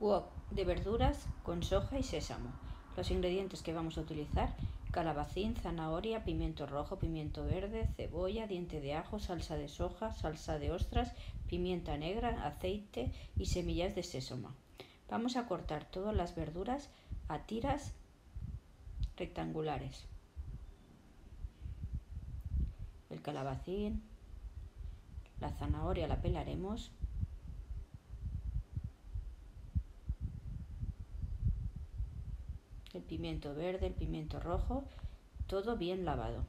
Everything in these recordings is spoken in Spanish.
Wok de verduras con soja y sésamo. Los ingredientes que vamos a utilizar: calabacín, zanahoria, pimiento rojo, pimiento verde, cebolla, diente de ajo, salsa de soja, salsa de ostras, pimienta negra, aceite y semillas de sésamo. Vamos a cortar todas las verduras a tiras rectangulares. El calabacín, la zanahoria la pelaremos el pimiento verde, el pimiento rojo, todo bien lavado.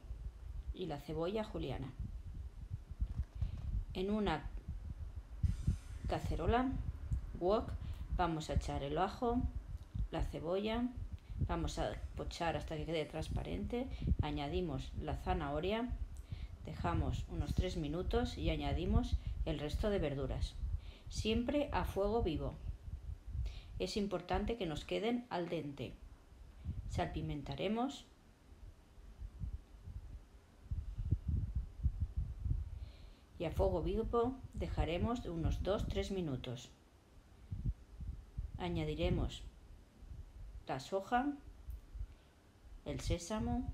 Y la cebolla juliana. En una cacerola wok vamos a echar el ajo, la cebolla, vamos a pochar hasta que quede transparente, añadimos la zanahoria, dejamos unos 3 minutos y añadimos el resto de verduras, siempre a fuego vivo. Es importante que nos queden al dente. Salpimentaremos. Y a fuego vivo dejaremos unos 2-3 minutos. Añadiremos la soja, el sésamo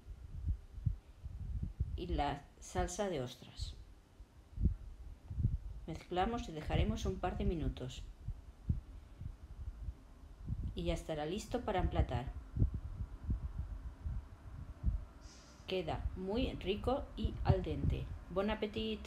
y la salsa de ostras. Mezclamos y dejaremos un par de minutos. Y ya estará listo para emplatar. Queda muy rico y al dente. Bon appetit!